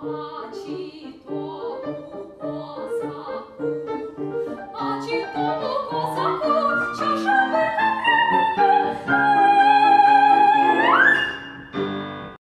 Ótimo!